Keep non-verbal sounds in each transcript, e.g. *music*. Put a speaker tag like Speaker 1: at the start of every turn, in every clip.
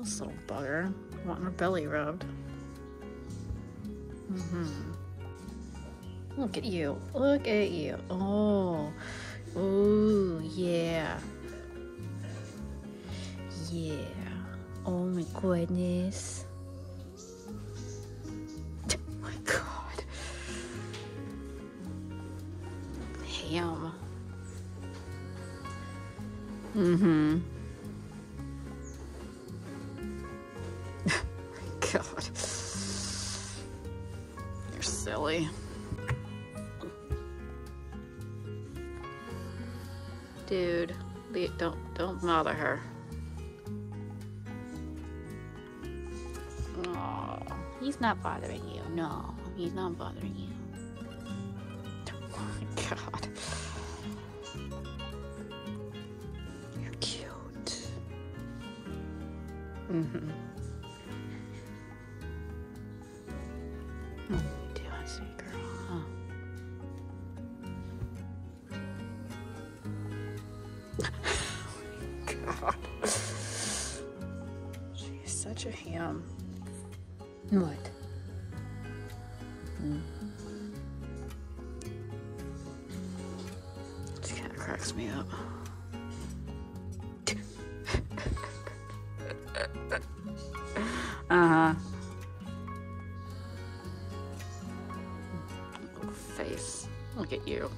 Speaker 1: This little bugger wanting her belly rubbed. Mm-hmm. Look at you. Look at you. Oh. Oh, yeah. Yeah. Oh my goodness. My god. Ham. Mm-hmm. God. You're silly. Dude, don't don't bother her. Oh, he's not bothering you. No, he's not bothering you. Oh my god. You're cute. Mm-hmm. What are you doing, sweet girl? Huh? God. She's such a ham. What? Hmm. She kind of cracks me up. *laughs* uh huh. Face. Look at you.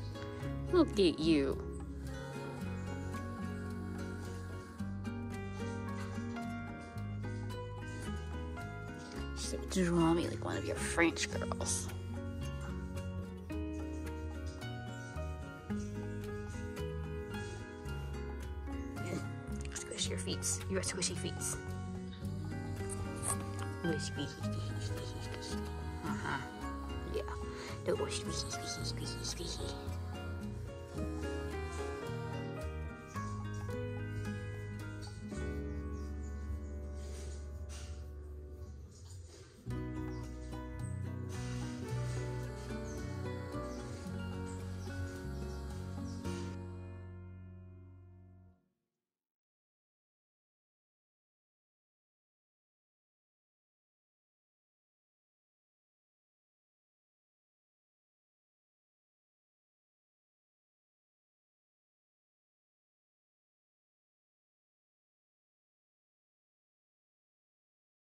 Speaker 1: Look at you. Draw me like one of your French girls. Squish your feet. Your squishy feet. Squishy, uh-huh. Squishy,